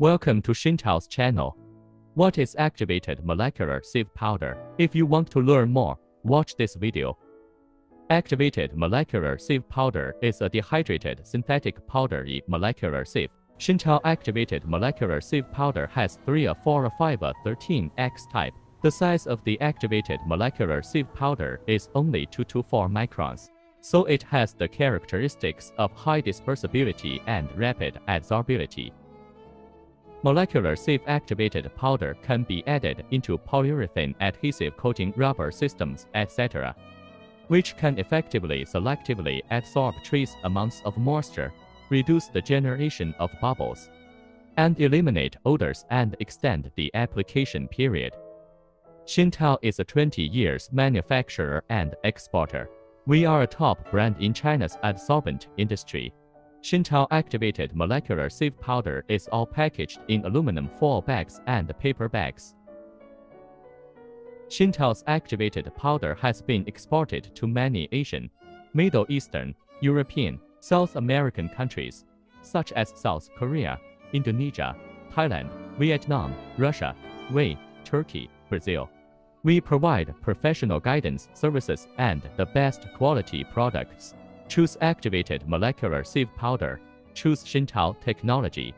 Welcome to Xintao's channel. What is activated molecular sieve powder? If you want to learn more, watch this video. Activated molecular sieve powder is a dehydrated synthetic powdery molecular sieve. Xintao activated molecular sieve powder has 3 or 4 or 5 or 13 X type. The size of the activated molecular sieve powder is only 2 to 4 microns, so it has the characteristics of high dispersibility and rapid adsorption. Molecular sieve activated powder can be added into polyurethane adhesive coating rubber systems, etc., which can effectively selectively adsorb trace amounts of moisture, reduce the generation of bubbles, and eliminate odors and extend the application period. Xintao is a 20 years manufacturer and exporter. We are a top brand in China's adsorbent industry. Xintao activated molecular sieve powder is all packaged in aluminum foil bags and paper bags. Xintao's activated powder has been exported to many Asian, Middle Eastern, European, South American countries, such as South Korea, Indonesia, Thailand, Vietnam, Russia, Wei, Turkey, Brazil. We provide professional guidance services and the best quality products. Choose activated molecular sieve powder. Choose Xintao technology.